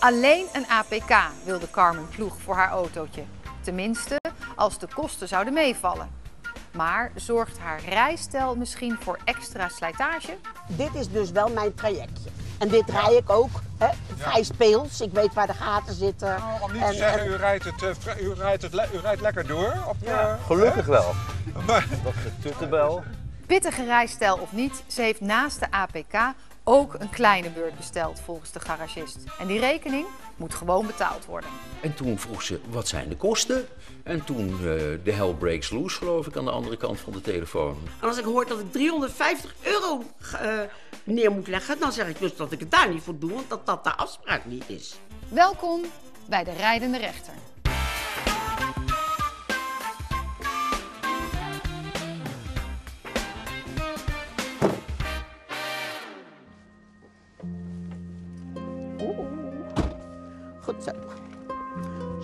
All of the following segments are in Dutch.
Alleen een APK wilde Carmen Ploeg voor haar autootje. Tenminste, als de kosten zouden meevallen. Maar zorgt haar rijstijl misschien voor extra slijtage? Dit is dus wel mijn trajectje. En dit rij ik ook, hè, vrij speels. Ik weet waar de gaten zitten. Nou, om niet En- te zeggen, en- u rijdt, het, eh, u, rijdt het, u rijdt lekker door. Op, eh, Gelukkig wel. maar, Dat getuttenbel. Pittige rijstijl of niet, ze heeft naast de APK ook een kleine beurt besteld volgens de garagist. En die rekening moet gewoon betaald worden. En toen vroeg ze, wat zijn de kosten? En toen eh, de hell breaks loose, geloof ik, aan de andere kant van de telefoon. En als ik hoor dat ik 350 euro eh, neer moet leggen, dan zeg ik dus dat ik het daar niet voor doe, want dat dat de afspraak niet is. Welkom bij de rijdende rechter.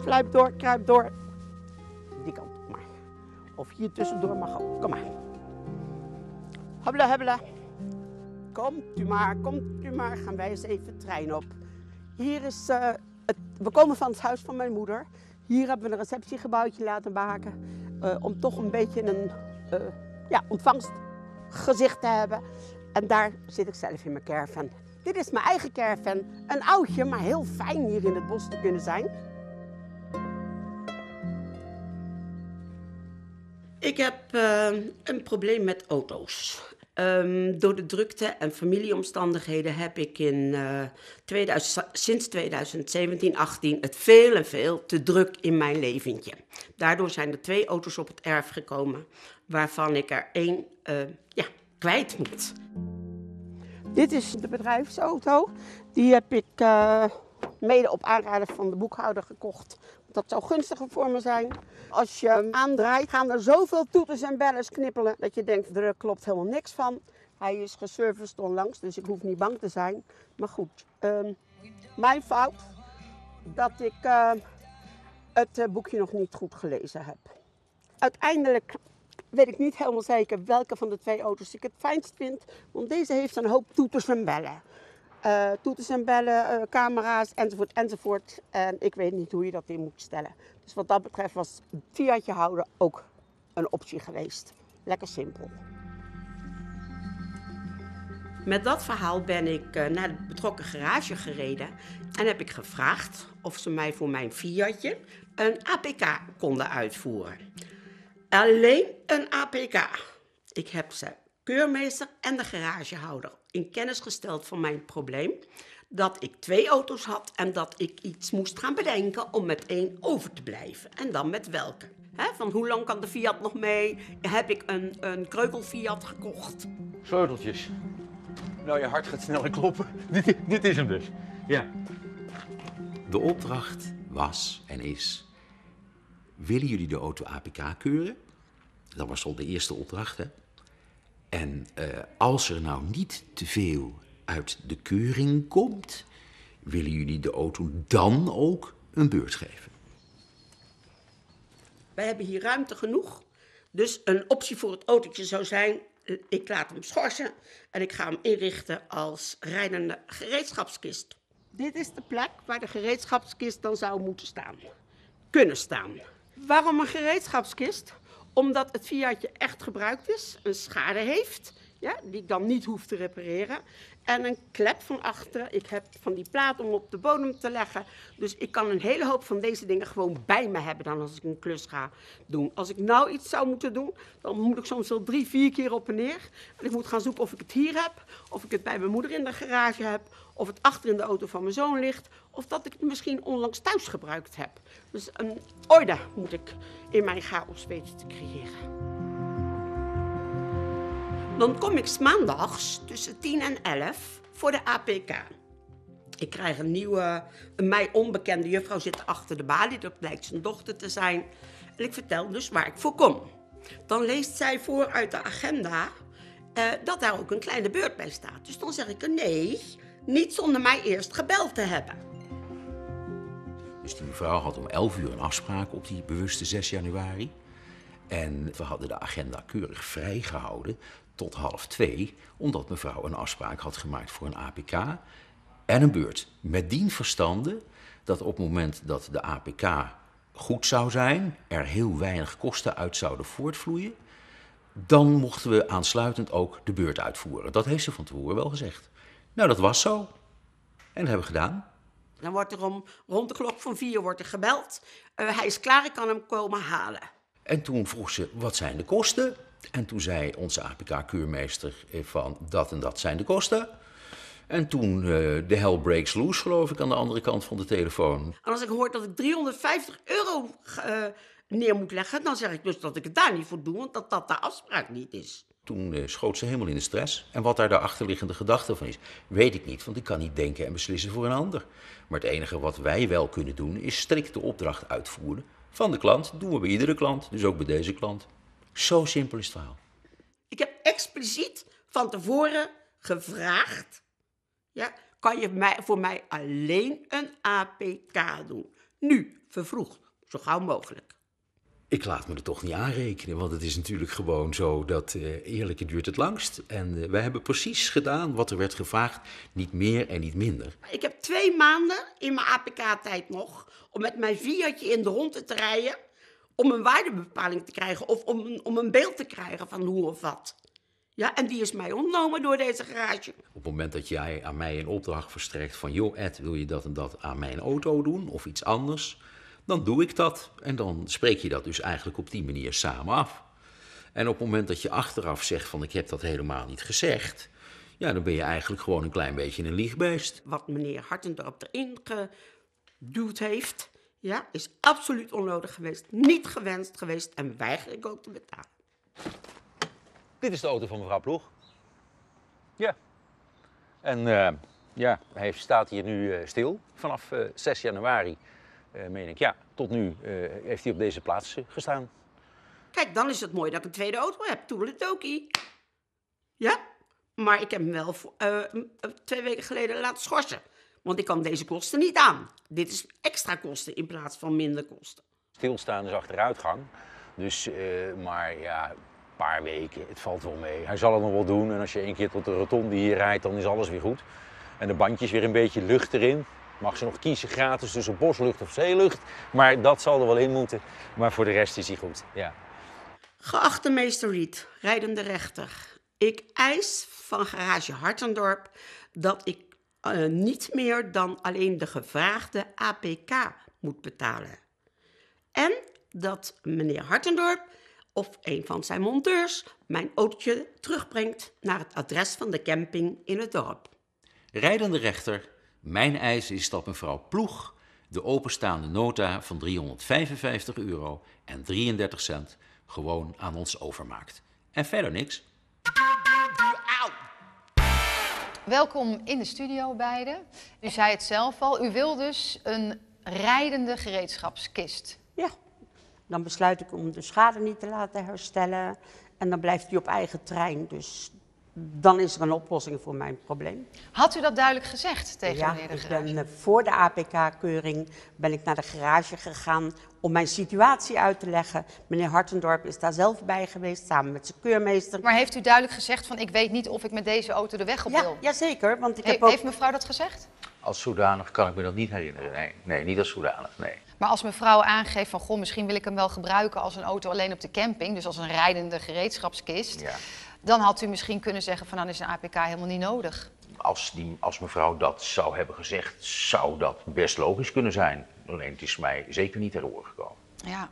Sluip door, kruip door. Die kant maar. Of hier tussendoor mag ook. Kom maar. Habbelen, habbelen. Komt u maar, komt u maar. Gaan wij eens even trein op. Hier is, eh, het, we komen van het huis van mijn moeder. Hier hebben we een receptiegebouwtje laten maken. eh, om toch een beetje een eh, ja, ontvangstgezicht te hebben. En daar zit ik zelf in mijn caravan. Dit is mijn eigen caravan. Een oudje, maar heel fijn hier in het bos te kunnen zijn. Ik heb eh, een probleem met auto's. Ehm, door de drukte en familieomstandigheden heb ik in, eh, 2000, sinds 2017, 18 het veel en veel te druk in mijn leventje. Daardoor zijn er twee auto's op het erf gekomen, waarvan ik er één eh, ja, kwijt moet. Dit is de bedrijfsauto. Die heb ik eh, mede op aanraden van de boekhouder gekocht. Dat zou gunstiger voor me zijn. Als je hem aandraait, gaan er zoveel toeters en bellen knippelen dat je denkt, er klopt helemaal niks van. Hij is geserviced onlangs, dus ik hoef niet bang te zijn. Maar goed, ehm, mijn fout dat ik eh, het eh, boekje nog niet goed gelezen heb. Uiteindelijk weet ik niet helemaal zeker welke van de twee auto's ik het fijnst vind. Want deze heeft een hoop toeters en bellen. Eh, toeters en bellen, eh, camera's enzovoort enzovoort. En ik weet niet hoe je dat in moet stellen. Dus wat dat betreft was Fiatje houden ook een optie geweest. Lekker simpel. Met dat verhaal ben ik eh, naar de betrokken garage gereden en heb ik gevraagd of ze mij voor mijn Fiatje een APK konden uitvoeren. Alleen een APK. Ik heb ze keurmeester en de garagehouder in kennis gesteld van mijn probleem. Dat ik twee auto's had en dat ik iets moest gaan bedenken om met één over te blijven. En dan met welke. Hè, van hoe lang kan de Fiat nog mee? Heb ik een, een kreukel Fiat gekocht? Sleuteltjes. Nou, je hart gaat sneller kloppen. dit, dit is hem dus. Ja. De opdracht was en is, willen jullie de auto APK keuren? Dat was al de eerste opdracht, hè? En eh, als er nou niet te veel uit de keuring komt, willen jullie de auto dan ook een beurt geven? Wij hebben hier ruimte genoeg. Dus een optie voor het autootje zou zijn: eh, ik laat hem schorsen en ik ga hem inrichten als rijdende gereedschapskist. Dit is de plek waar de gereedschapskist dan zou moeten staan. Kunnen staan. Waarom een gereedschapskist? Omdat het Fiatje echt gebruikt is, een schade heeft, ja, die ik dan niet hoef te repareren. En een klep van achteren. Ik heb van die plaat om op de bodem te leggen. Dus ik kan een hele hoop van deze dingen gewoon bij me hebben dan als ik een klus ga doen. Als ik nou iets zou moeten doen, dan moet ik soms wel drie, vier keer op en neer. En ik moet gaan zoeken of ik het hier heb, of ik het bij mijn moeder in de garage heb, of het achter in de auto van mijn zoon ligt, of dat ik het misschien onlangs thuis gebruikt heb. Dus een orde moet ik in mijn chaos weten te creëren. Dan kom ik maandags tussen 10 en 11 voor de APK. Ik krijg een nieuwe, een mij onbekende juffrouw zitten achter de balie. Dat blijkt zijn dochter te zijn. En ik vertel dus waar ik voor kom. Dan leest zij voor uit de agenda eh, dat daar ook een kleine beurt bij staat. Dus dan zeg ik er nee, niet zonder mij eerst gebeld te hebben. Dus die mevrouw had om 11 uur een afspraak op die bewuste 6 januari. En we hadden de agenda keurig vrijgehouden tot half twee, omdat mevrouw een afspraak had gemaakt voor een APK. en een beurt. Met dien verstande dat op het moment dat de APK goed zou zijn, er heel weinig kosten uit zouden voortvloeien, dan mochten we aansluitend ook de beurt uitvoeren. Dat heeft ze van tevoren wel gezegd. Nou, dat was zo. En dat hebben we gedaan. Dan wordt er om rond de klok van vier wordt er gebeld. Eh, hij is klaar, ik kan hem komen halen. En toen vroeg ze, wat zijn de kosten? En toen zei onze APK-keurmeester van, dat en dat zijn de kosten. En toen eh, de hell breaks loose, geloof ik, aan de andere kant van de telefoon. En als ik hoor dat ik 350 euro eh, neer moet leggen, dan zeg ik dus dat ik het daar niet voor doe, want dat dat de afspraak niet is. Toen eh, schoot ze helemaal in de stress. En wat daar de achterliggende gedachte van is, weet ik niet, want ik kan niet denken en beslissen voor een ander. Maar het enige wat wij wel kunnen doen, is strikt de opdracht uitvoeren van de klant. Dat doen we bij iedere klant, dus ook bij deze klant. Zo simpel is het verhaal. Ik heb expliciet van tevoren gevraagd, ja, kan je mij, voor mij alleen een APK doen? Nu, vervroegd, zo gauw mogelijk. Ik laat me er toch niet aanrekenen, want het is natuurlijk gewoon zo dat eh, eerlijke duurt het langst. En eh, wij hebben precies gedaan wat er werd gevraagd, niet meer en niet minder. Ik heb twee maanden in mijn APK-tijd nog om met mijn Fiatje in de ronde te rijden, om een waardebepaling te krijgen of om, een- om een beeld te krijgen van hoe of wat. Ja, en die is mij ontnomen door deze garage. Op het moment dat jij aan mij een opdracht verstrekt van... joh Ed, wil je dat en dat aan mijn auto doen of iets anders? Dan doe ik dat. En dan spreek je dat dus eigenlijk op die manier samen af. En op het moment dat je achteraf zegt van ik heb dat helemaal niet gezegd... ja, dan ben je eigenlijk gewoon een klein beetje een liegbeest. Wat meneer Hartendorp erin geduwd heeft, ja, is absoluut onnodig geweest, niet gewenst geweest en weiger ik ook te betalen. Dit is de auto van mevrouw Ploeg. Ja. En eh, ja, hij staat hier nu eh, stil. Vanaf eh, 6 januari, eh meen ik. Ja, tot nu eh, heeft hij op deze plaats gestaan. Kijk, dan is het mooi dat ik een tweede auto heb. Toedeledokie. Ja, maar ik heb hem wel twee weken geleden laten schorsen. Want ik kan deze kosten niet aan. Dit is extra kosten in plaats van minder kosten. Stilstaan is achteruitgang. Dus, eh, maar ja, een paar weken, het valt wel mee. Hij zal het nog wel doen. En als je één keer tot de rotonde hier rijdt, dan is alles weer goed. En de bandjes weer een beetje lucht erin. Mag ze nog kiezen gratis tussen boslucht of zeelucht. Maar dat zal er wel in moeten. Maar voor de rest is hij goed. Ja. Geachte meester Riet, rijdende rechter. Ik eis van garage Hartendorp dat ik eh, niet meer dan alleen de gevraagde APK moet betalen. En dat meneer Hartendorp of een van zijn monteurs mijn autootje terugbrengt naar het adres van de camping in het dorp. Rijdende rechter, mijn eis is dat mevrouw Ploeg de openstaande nota van 355 euro en 33 cent gewoon aan ons overmaakt. En verder niks. Welkom in de studio beiden. U zei het zelf al, u wil dus een rijdende gereedschapskist. Ja, dan besluit ik om de schade niet te laten herstellen. En dan blijft hij op eigen trein. Dus dan is er een oplossing voor mijn probleem. Had u dat duidelijk gezegd tegen ja, meneer de ik garage? ben eh, voor de APK-keuring ben ik naar de garage gegaan om mijn situatie uit te leggen. Meneer Hartendorp is daar zelf bij geweest, samen met zijn keurmeester. Maar heeft u duidelijk gezegd van ik weet niet of ik met deze auto de weg op ja, wil? jazeker, want ik He- heb ook... Heeft mevrouw dat gezegd? Als zodanig kan ik me dat niet herinneren. Nee, nee niet als zodanig. Nee. Maar als mevrouw aangeeft van goh, misschien wil ik hem wel gebruiken als een auto alleen op de camping, dus als een rijdende gereedschapskist, Ja. Dan had u misschien kunnen zeggen van dan is een APK helemaal niet nodig. Als, die, als mevrouw dat zou hebben gezegd, zou dat best logisch kunnen zijn. Alleen het is mij zeker niet ter oor gekomen. Ja.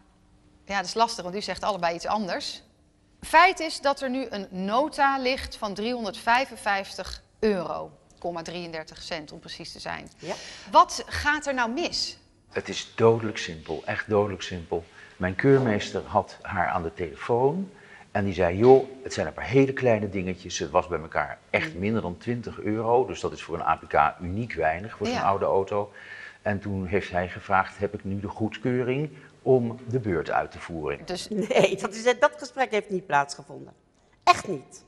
ja, dat is lastig, want u zegt allebei iets anders. Feit is dat er nu een nota ligt van 355 euro, 33 cent om precies te zijn. Ja. Wat gaat er nou mis? Het is dodelijk simpel, echt dodelijk simpel. Mijn keurmeester had haar aan de telefoon en die zei: Joh, het zijn een paar hele kleine dingetjes. Het was bij elkaar echt minder dan 20 euro. Dus dat is voor een APK uniek weinig voor zo'n Ja. oude auto. En toen heeft hij gevraagd: Heb ik nu de goedkeuring om de beurt uit te voeren? Dus Nee, dat, is, dat gesprek heeft niet plaatsgevonden. Echt niet.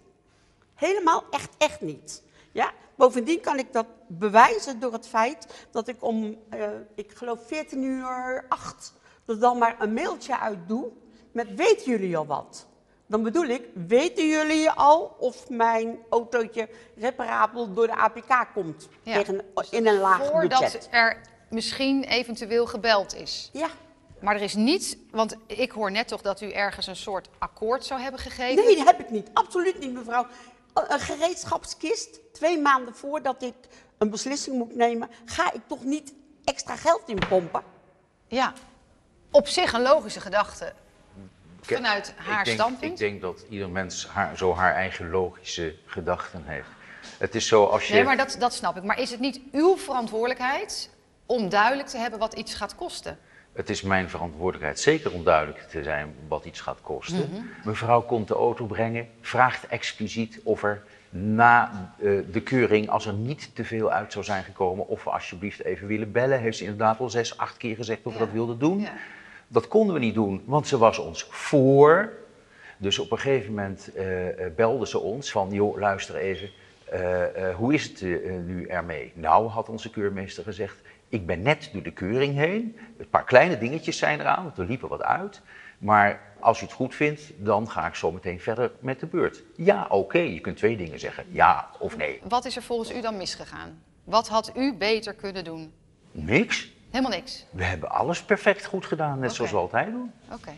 Helemaal echt, echt niet. Ja? Bovendien kan ik dat bewijzen door het feit dat ik om, eh, ik geloof 14 uur 8, er dan maar een mailtje uit doe met weten jullie al wat? Dan bedoel ik, weten jullie al of mijn autootje reparabel door de APK komt? Ja. Tegen, in een laag Voordat budget. er misschien eventueel gebeld is. Ja. Maar er is niets, want ik hoor net toch dat u ergens een soort akkoord zou hebben gegeven. Nee, dat heb ik niet. Absoluut niet, mevrouw. Een een gereedschapskist, twee maanden voordat ik een beslissing moet nemen, ga ik toch niet extra geld in pompen? Ja, op zich een logische gedachte. Ik- Vanuit haar ik denk, standpunt? Ik denk dat ieder mens haar, zo haar eigen logische gedachten heeft. Het is zo als je... Nee, maar dat, dat snap ik. Maar is het niet uw verantwoordelijkheid om duidelijk te hebben wat iets gaat kosten? Het is mijn verantwoordelijkheid zeker om duidelijk te zijn wat iets gaat kosten. Mhm. Mevrouw komt de auto brengen, vraagt expliciet of er na eh, de keuring, als er niet te veel uit zou zijn gekomen, of we alsjeblieft even willen bellen. Heeft ze inderdaad al zes, acht keer gezegd of we dat wilden doen. Ja. Dat konden we niet doen, want ze was ons voor. Dus op een gegeven moment eh, eh, belde ze ons van, joh, luister even, eh, hoe is het nu ermee? Nou, had onze keurmeester gezegd, ik ben net door de keuring heen. Een paar kleine dingetjes zijn eraan, want er liepen wat uit. Maar als u het goed vindt, dan ga ik zo meteen verder met de beurt. Ja, oké, je kunt twee dingen zeggen, ja of nee. Wat is er volgens u dan misgegaan? Wat had u beter kunnen doen? Niks. Helemaal niks. We hebben alles perfect goed gedaan, net zoals we altijd doen. Oké.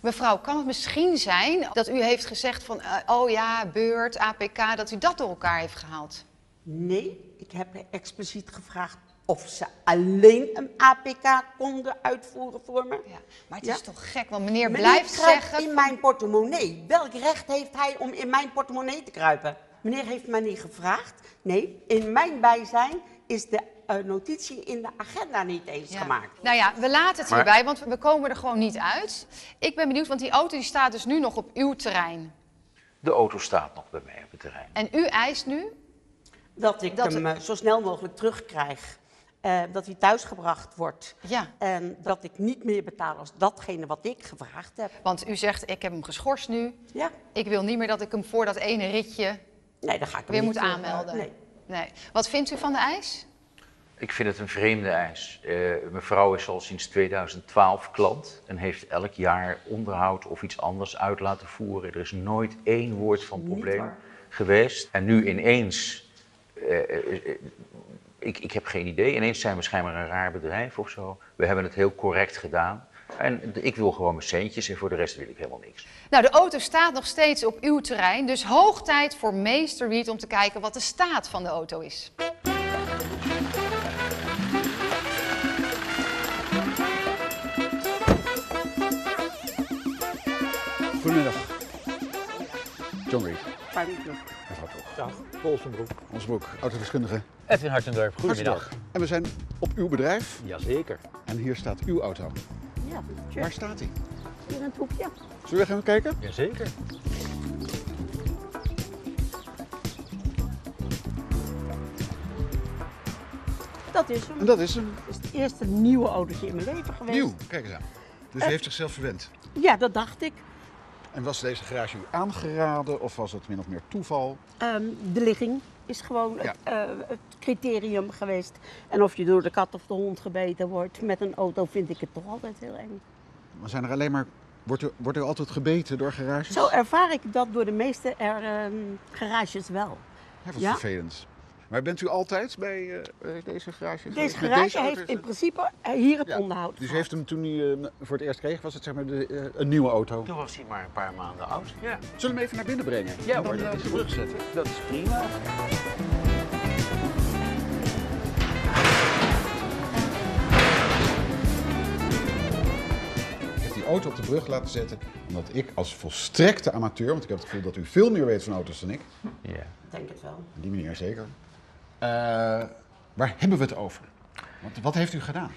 Mevrouw, kan het misschien zijn dat u heeft gezegd van, eh, oh ja, beurt, APK, dat u dat door elkaar heeft gehaald? Nee, ik heb expliciet gevraagd of ze alleen een APK konden uitvoeren voor me. Ja. Maar het Ja. is toch gek, want meneer, Meneer blijft kruipt zeggen... in mijn portemonnee. Welk recht heeft hij om in mijn portemonnee te kruipen? Meneer heeft mij niet gevraagd. Nee, in mijn bijzijn is de eh, notitie in de agenda niet eens Ja. gemaakt. Nou ja, we laten het Maar- hierbij, want we komen er gewoon niet uit. Ik ben benieuwd, want die auto die staat dus nu nog op uw terrein. De auto staat nog bij mij op het terrein. En u eist nu Dat ik Dat- hem eh, zo snel mogelijk terugkrijg. Eh, dat hij thuisgebracht wordt. Ja. En dat ik niet meer betaal als datgene wat ik gevraagd heb. Want u zegt, ik heb hem geschorst nu. Ja, Ik wil niet meer dat ik hem voor dat ene ritje nee, dan ga ik hem weer niet moet aanmelden. nee. nee. Wat vindt u van de eis? Ik vind het een vreemde eis. Eh, mevrouw is al sinds 2012 klant en heeft elk jaar onderhoud of iets anders uit laten voeren. Er is nooit één woord van probleem geweest. En nu ineens, eh, eh, ik, ik heb geen idee, ineens zijn we schijnbaar een raar bedrijf of zo. We hebben het heel correct gedaan. En ik wil gewoon mijn centjes en voor de rest wil ik helemaal niks. Nou, de auto staat nog steeds op uw terrein, dus hoog tijd voor meester Reed om te kijken wat de staat van de auto is. Goedemiddag. John Reed, Fijn dat je- mevrouw Ploeg. Dag, Paul van Broek. Ons broek, autodeskundige. Edwin Hartendorp, goedemiddag. Hartstikke. En we zijn op uw bedrijf Jazeker. en hier staat uw auto. Ja, Waar staat hij? in het hoekje. Zullen we gaan kijken? Jazeker. Dat is hem. En dat is hem. Dat is het eerste nieuwe autootje in mijn leven geweest. Nieuw, kijk eens aan. Dus u heeft zichzelf verwend. Ja, dat dacht ik. En was deze garage u aangeraden of was het min of meer toeval? Ehm, de ligging is gewoon Ja. het, eh, het criterium geweest. En of je door de kat of de hond gebeten wordt met een auto, vind ik het toch altijd heel eng. Maar zijn er alleen maar... Wordt u, wordt u altijd gebeten door garages? Zo ervaar ik dat door de meeste er, ehm, garages wel. Ja, wat Ja. vervelend. Maar bent u altijd bij eh, deze garage geweest? Deze garage heeft in principe eh, hier het Ja. onderhoud Dus heeft hem toen u hem voor het eerst kreeg, was het zeg maar de, eh, een nieuwe auto? Toen was hij maar een paar maanden oud. Ja, Zullen we hem even naar binnen brengen? Ja, en dan dat eh, is terugzetten? dat is prima. Ik heb die auto op de brug laten zetten omdat ik als volstrekte amateur, want ik heb het gevoel dat u veel meer weet van auto's dan ik, Ja. Denk het wel. die meneer zeker. Eh, waar hebben we het over? Want wat heeft u gedaan?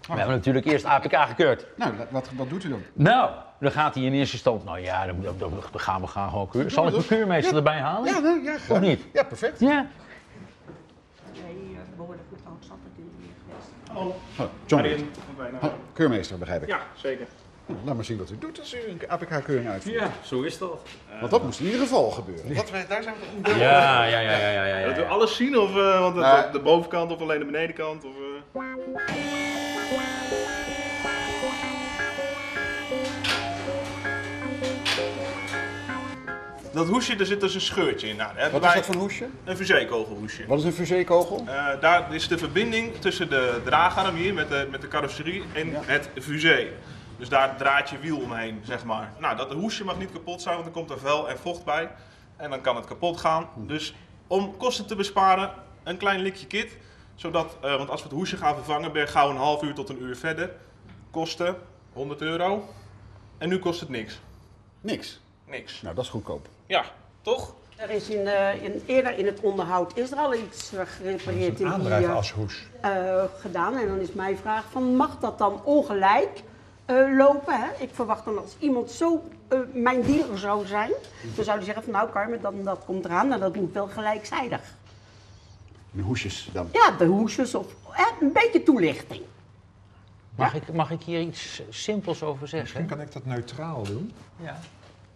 We hebben natuurlijk eerst APK gekeurd. Nou, wat, wat doet u dan? Nou, dan gaat hij in eerste instantie. Nou ja, dan, dan, dan- dan gaan we gaan gewoon keur. Zal ik mijn keurmeester Ja. erbij halen? Ja, nee, ja, graag. niet? Ja, perfect. Ja. Geweest. Oh, John. Oh, keurmeester, begrijp ik. Ja, zeker. Nou, laat maar zien wat u doet als u een APK-keuring uitvoert. Ja, zo is dat. Want dat moest in ieder geval gebeuren. Wat wij, daar zijn we toch Ja, ja, ja, ja, ja, ja, Dat we ja. alles zien, of eh, want het op de bovenkant of alleen de benedenkant? Of, eh? dat hoesje, daar zit dus een scheurtje in. Nou, daar hebben Wat is wij dat voor een hoesje? Een fusékogelhoesje. Wat is een fusékogel? Eh, daar is de verbinding tussen de draagarm hier met de, met de carrosserie en het fusee. Dus daar draait je wiel omheen, zeg maar. Nou, dat hoesje mag niet kapot zijn, want er komt er vuil en vocht bij. En dan kan het kapot gaan. Dus om kosten te besparen, een klein likje kit. Zodat, eh, want als we het hoesje gaan vervangen, ben je gauw een half uur tot een uur verder. Kosten 100 euro. En nu kost het niks. Niks. Niks. Nou, dat is goedkoop. Ja, toch? Er is in, eh, in, eerder in het onderhoud is er al iets eh, gerepareerd in die, Aandrijven eh, als hoes. eh, gedaan. En dan is mijn vraag van, mag dat dan ongelijk eh, lopen? Hè? Ik verwacht dan als iemand zo eh, mijn dealer zou zijn, dan zou hij zeggen van nou Carmen, dan, dat komt eraan en dat moet wel gelijkzijdig. De hoesjes dan. Ja, de hoesjes of hè, een beetje toelichting. Mag, ik, mag ik hier iets simpels over Misschien zeggen? kan ik dat neutraal doen, Ja.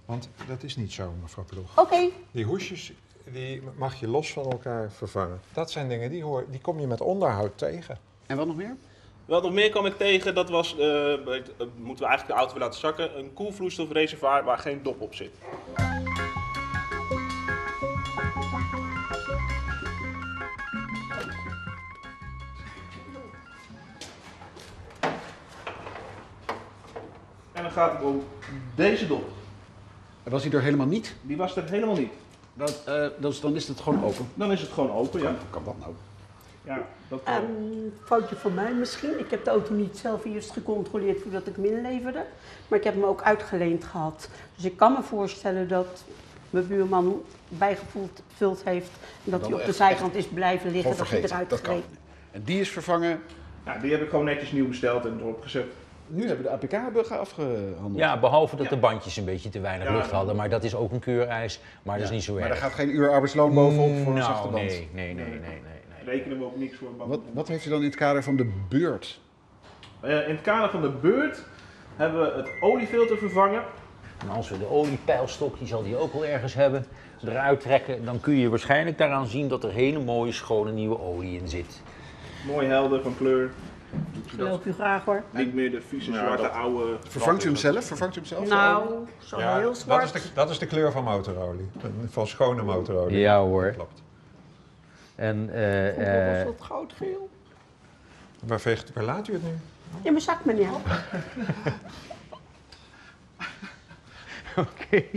want dat is niet zo, mevrouw Ploeg. Oké, Die hoesjes die mag je los van elkaar vervangen. Dat zijn dingen die, hoor, die kom je met onderhoud tegen. En wat nog meer? Wat nog meer kwam ik tegen, dat was, eh, eh, moeten we eigenlijk de auto weer laten zakken, een koelvloeistofreservoir waar geen dop op zit. En dan gaat het om deze dop. En was hij er helemaal niet? Die was er helemaal niet. Dat, eh, dan is het gewoon open. Dan is het gewoon open, ja. Kan dat nou? Ja dat Ehm, foutje van mij misschien. Ik heb de auto niet zelf eerst gecontroleerd voordat ik hem inleverde. Maar ik heb hem ook uitgeleend gehad. Dus ik kan me voorstellen dat mijn buurman bijgevuld gevuld heeft. En dat hij op de zijkant is blijven liggen. Dat hij eruit Dat kan. En die is vervangen. ja, die heb ik gewoon netjes nieuw besteld en erop gezet. Nu hebben de APK-buggen afgehandeld. Ja, behalve dat Ja. de bandjes een beetje te weinig Ja. lucht hadden. Maar dat is ook een keureis, maar dat is niet zo Maar erg. er gaat geen uur arbeidsloon bovenop voor een zachte nou, band. nee, nee, nee, nee, nee. Rekenen we ook niks voor. Wat, wat heeft u dan in het kader van de beurt? Eh, in het kader van de beurt hebben we het oliefilter vervangen. En als we de oliepeilstok, die zal die ook wel ergens hebben, eruit trekken, dan kun je waarschijnlijk daaraan zien dat er hele mooie, schone nieuwe olie in zit. Mooi helder van kleur. Geloof u graag hoor. Niet meer de vieze zwarte oude. Vervangt u hem zelf? Vervangt u hem zelf? Nou, zo Ja, heel dat, is zwart. de, dat is de kleur van motorolie. Van schone motorolie. Ja hoor. Klopt. En, Vroeger eh, eh, was dat goudgeel. Waar, veegt, waar laat u het nu? In mijn zak meneer.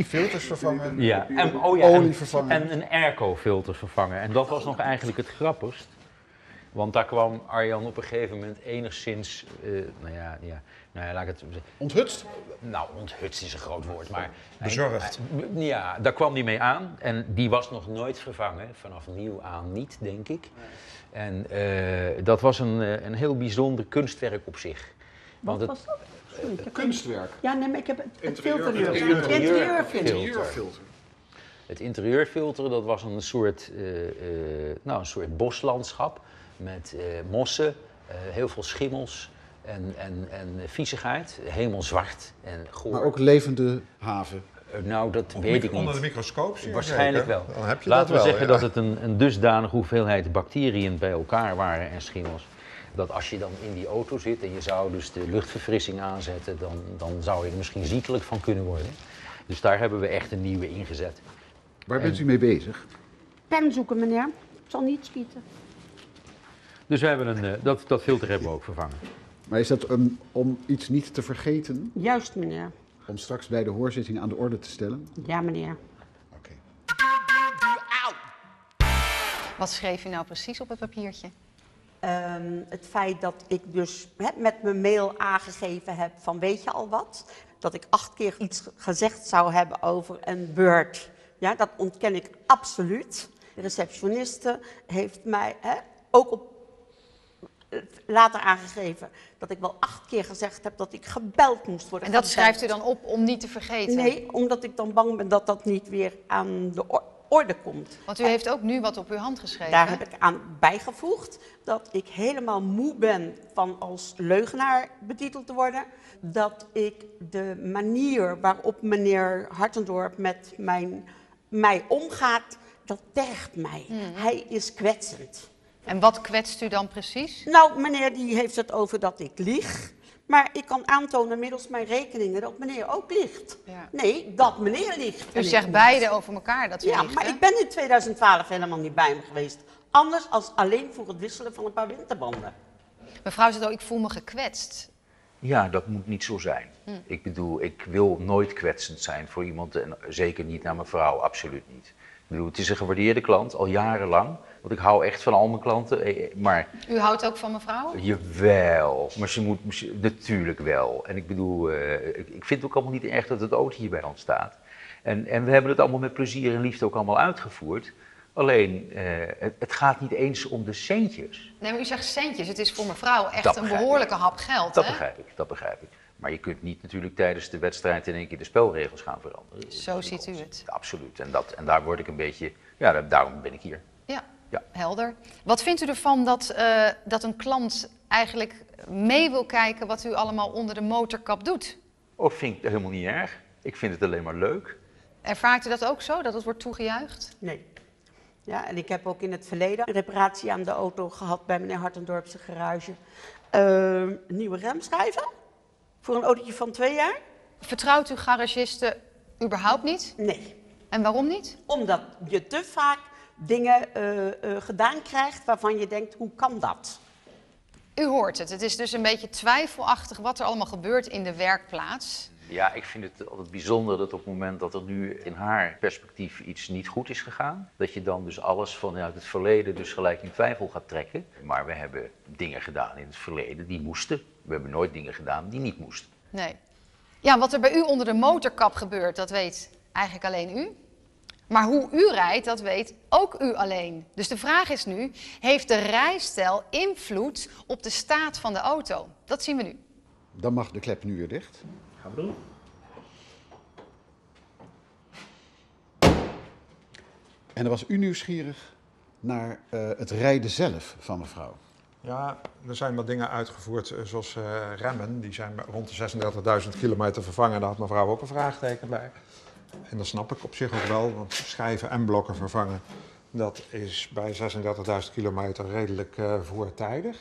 Filters vervangen. ja. En, oh ja, Olie en- vervangen. En een airco-filter vervangen. En dat was nog eigenlijk het grappigst. Want daar kwam Arjan op een gegeven moment enigszins, eh, nou ja, ja, nou ja, laat ik het zeggen. Onthutst? Nou, onthutst is een groot woord, maar... Bezorgd. hij- ja, daar kwam hij mee aan. En die was nog nooit vervangen, vanaf nieuw aan niet, denk ik. En eh, dat was een, eh, een heel bijzonder kunstwerk op zich. Wat het, was dat? Sorry, ik heb- Kunstwerk. Ja, nee, maar ik heb het, het Interieur- filter nu. interieur- Interieurfilter. Interieurfilter. Het interieurfilter, dat was een soort, eh, eh, nou, een soort boslandschap met eh, mossen, eh, heel veel schimmels en, en, en viezigheid. Helemaal zwart en goor. Maar ook levende haven. Eh, nou, dat weet ik niet. Onder de microscoop? zeer Waarschijnlijk zeker. wel. Dan heb je Laten dat we wel, zeggen ja. dat het een, een dusdanige hoeveelheid bacteriën bij elkaar waren en schimmels. Dat als je dan in die auto zit en je zou dus de luchtverfrissing aanzetten, dan, dan zou je er misschien ziekelijk van kunnen worden. Dus daar hebben we echt een nieuwe ingezet. Waar bent u mee bezig? Pen zoeken meneer. Het zal niet schieten. Dus we hebben een, eh, dat, dat filter hebben we ook vervangen. Maar is dat um, om iets niet te vergeten? Juist meneer. Om straks bij de hoorzitting aan de orde te stellen? Ja meneer. Oké. Wat schreef u nou precies op het papiertje? Ehm, het feit dat ik dus met mijn mail aangegeven heb van weet je al wat? Dat ik acht keer iets gezegd zou hebben over een beurt. Ja, dat ontken ik absoluut. De receptioniste heeft mij hè, ook op, later aangegeven dat ik wel acht keer gezegd heb dat ik gebeld moest worden. En dat gebeld. schrijft u dan op om niet te vergeten? Nee, omdat ik dan bang ben dat dat niet weer aan de or- orde komt. Want u heeft ook nu wat op uw hand geschreven. Daar heb ik aan bijgevoegd dat ik helemaal moe ben van als leugenaar betiteld te worden. Dat ik de manier waarop meneer Hartendorp met mijn, mij omgaat, dat tergt mij. Hij is kwetsend. En wat kwetst u dan precies? Nou, meneer die heeft het over dat ik lieg. Maar ik kan aantonen middels mijn rekeningen dat meneer ook ligt. Ja. Nee, dat meneer ligt. en Dus ik zeg niet. beide over elkaar dat ze Ja, maar ik ben in 2012 helemaal niet bij hem geweest. Anders als alleen voor het wisselen van een paar winterbanden. Mevrouw zegt ook, ik voel me gekwetst. Ja, dat moet niet zo zijn. Hm. Ik bedoel, ik wil nooit kwetsend zijn voor iemand en zeker niet naar mijn vrouw, absoluut niet. Ik bedoel, het is een gewaardeerde klant, al jarenlang. Want ik hou echt van al mijn klanten, eh, maar U houdt ook van mevrouw? jawel, maar ze moet ze- natuurlijk wel. En ik bedoel, eh, ik, ik vind het ook allemaal niet erg dat het auto hier bij ons staat. En, en we hebben het allemaal met plezier en liefde ook allemaal uitgevoerd. Alleen, eh, het, het gaat niet eens om de centjes. Nee, maar u zegt centjes. Het is voor mevrouw echt een behoorlijke hap geld, Dat hè? begrijp ik, dat begrijp ik. Maar je kunt niet natuurlijk tijdens de wedstrijd in één keer de spelregels gaan veranderen. Zo ziet u het. Absoluut. En, dat, en daar word ik een beetje, ja, da- daarom ben ik hier. Ja, Ja. helder. Wat vindt u ervan dat, eh, dat een klant eigenlijk mee wil kijken wat u allemaal onder de motorkap doet? Oh, vind ik helemaal niet erg. Ik vind het alleen maar leuk. Ervaart u dat ook zo, dat het wordt toegejuicht? Nee. Ja, en ik heb ook in het verleden een reparatie aan de auto gehad bij meneer Hartendorpse garage. Ehm, nieuwe remschijven voor een autootje van twee jaar? Vertrouwt u garagisten überhaupt niet? Nee. En waarom niet? Omdat je te vaak dingen eh, eh, gedaan krijgt waarvan je denkt, hoe kan dat? U hoort het. Het is dus een beetje twijfelachtig wat er allemaal gebeurt in de werkplaats. Ja, ik vind het altijd bijzonder dat op het moment dat er nu in haar perspectief iets niet goed is gegaan, dat je dan dus alles vanuit het verleden dus gelijk in twijfel gaat trekken. Maar we hebben dingen gedaan in het verleden die moesten. We hebben nooit dingen gedaan die niet moesten. Nee. Ja, wat er bij u onder de motorkap gebeurt, dat weet eigenlijk alleen u. Maar hoe u rijdt, dat weet ook u alleen. Dus de vraag is nu, heeft de rijstijl invloed op de staat van de auto? Dat zien we nu. Dan mag de klep nu weer dicht. Gaan we doen. En dan was u nieuwsgierig naar eh, het rijden zelf van mevrouw. Ja, er zijn wat dingen uitgevoerd, eh, zoals eh, remmen. Die zijn rond de 36.000 kilometer vervangen. Daar had mevrouw ook een vraagteken bij. En dat snap ik op zich ook wel, want schijven en blokken vervangen, dat is bij 36.000 kilometer redelijk eh, voortijdig.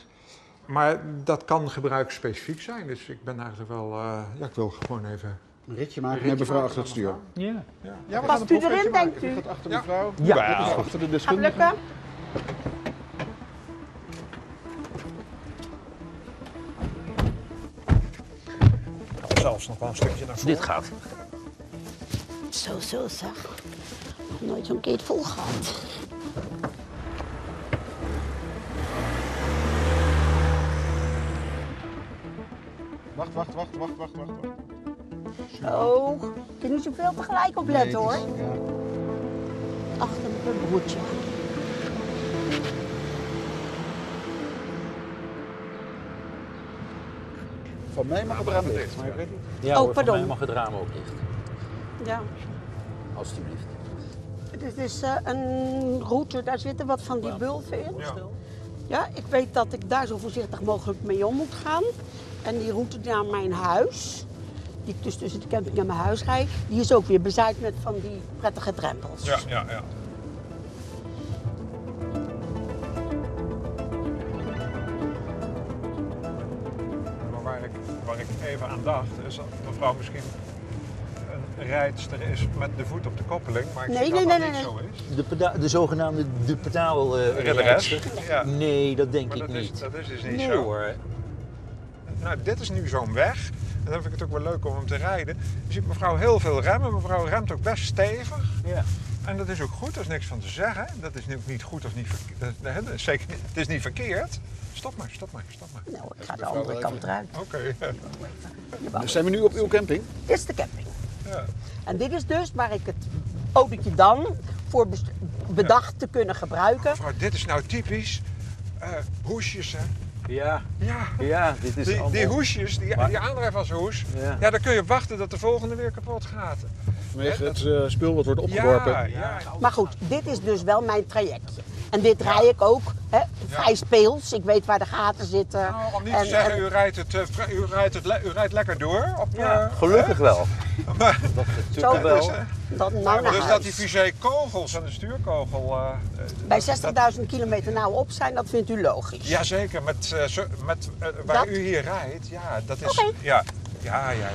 Maar dat kan gebruiksspecifiek zijn, dus ik ben eigenlijk wel, eh, ja, ik wil gewoon even... Een ritje maken met mevrouw achter het stuur. Ja. Ja, Ja, Past u erin, denkt u? Gaat achter Ja. mevrouw. Ja. Dit is achter de Gaat deskundige. lukken? Zelfs nog wel een stukje naar voren. Dit gaat. Zo, zo zeg. Nog nooit zo'n keer vol gehad. Wacht, wacht, wacht, wacht, wacht, wacht. wacht. Zo. Je niet zoveel tegelijk opletten Nee, hoor. Achter mijn broertje. Van mij mag het eraan dicht, maar ik weet niet. Ja, Oh, hoor, van pardon. mij mag het raam ook dicht. Ja. Alsjeblieft. Dit is eh, een route, daar zitten wat van die bulven in. Ja. ik weet dat ik daar zo voorzichtig mogelijk mee om moet gaan. En die route naar mijn huis, die ik dus tussen de camping en mijn huis rijd, die is ook weer bezaaid met van die prettige drempels. Ja, ja, ja. Aan dacht, is dat mevrouw misschien een rijdster is met de voet op de koppeling, maar ik Nee, zie nee, dat nee, dat nee, niet zo is. De, peda- de zogenaamde de pedaal eh. Ja. Nee, dat denk Maar ik dat is, niet. dat is dus niet nee zo. hoor. Nou, dit is nu zo'n weg. En dan vind ik het ook wel leuk om hem te rijden. Je ziet mevrouw heel veel remmen. Mevrouw remt ook best stevig. Ja. En dat is ook goed, daar is niks van te zeggen. Dat is nu ook niet goed of niet verkeerd. Is zeker niet, het is niet verkeerd. Stop maar, stop maar, stop maar. Nou, ik ga de andere kant eruit. Oké. Dus zijn we nu op uw camping? Dit is de camping. Ja. En dit is dus waar ik het autootje dan voor bedacht te kunnen gebruiken. Mevrouw, dit is nou typisch eh, hoesjes, hè. Ja, Ja. ja, dit is Die, allemaal... die hoesjes, die, Maar- die aandrijf als hoes, Ja. ja. daar kun je wachten dat de volgende weer kapot gaat. Vanwege het eh, spul wat wordt opgeworpen. Ja, ja. Maar goed, dit is dus wel mijn trajectje. En dit rij ik ook, hè, vrij speels. Ik weet waar de gaten zitten. Nou, om niet En- te zeggen, en- u rijdt, het, eh, u, rijdt het, u rijdt lekker door. Op, eh, Gelukkig wel. maar, Dat Zo natuurlijk dus, wel. eh, dan nou dus dat die fusée-kogels en de stuurkogel... eh, Bij dat- 60.000 kilometer nou op zijn, dat vindt u logisch. Jazeker, met, eh, met, waar Dat- u hier rijdt, ja, dat is... Oké. Ja, ja, ja, ja.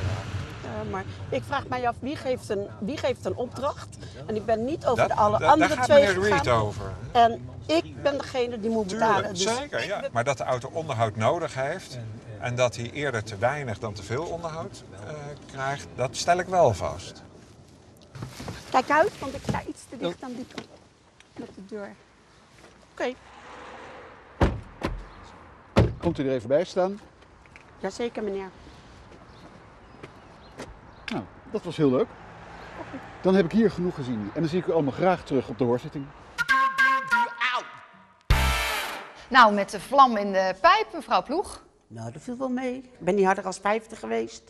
Eh, maar ik vraag mij af, wie geeft een, wie geeft een opdracht? En ik ben niet over Dat- de alle dat- andere daar gaat twee meneer Reed over. En ik ben degene die moet betalen. Tuurlijk, Dus zeker, ja. Maar dat de auto onderhoud nodig heeft en dat hij eerder te weinig dan te veel onderhoud eh, krijgt, dat stel ik wel vast. Kijk uit, want ik sta iets te dicht aan die kant met de deur. Oké, Komt u er even bij staan? jazeker meneer. Dat was heel leuk. Dan heb ik hier genoeg gezien. En dan zie ik u allemaal graag terug op de hoorzitting. Nou, met de vlam in de pijp, mevrouw Ploeg. Nou, dat viel wel mee. Ik ben niet harder als 50 geweest.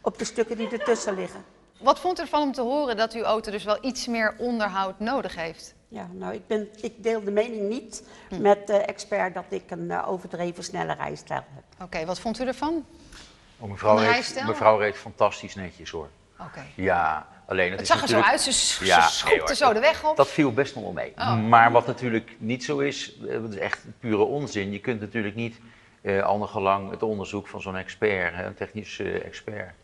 Op de stukken die ertussen liggen. Wat vond u ervan om te horen dat uw auto dus wel iets meer onderhoud nodig heeft? Ja, nou, ik, ben, ik deel de mening niet met de expert dat ik een eh, overdreven snelle rijstijl heb. Oké, wat vond u ervan? Oh, mevrouw, reed, mevrouw reed fantastisch netjes hoor. Oké. Ja, alleen het, zag er zo uit, ze, Ja, nee, schopte zo de weg op. Dat viel best nog wel mee. Oh. Maar wat natuurlijk niet zo is, eh, dat is echt pure onzin. Je kunt natuurlijk niet eh al gelang het onderzoek van zo'n expert, hè, een technische expert,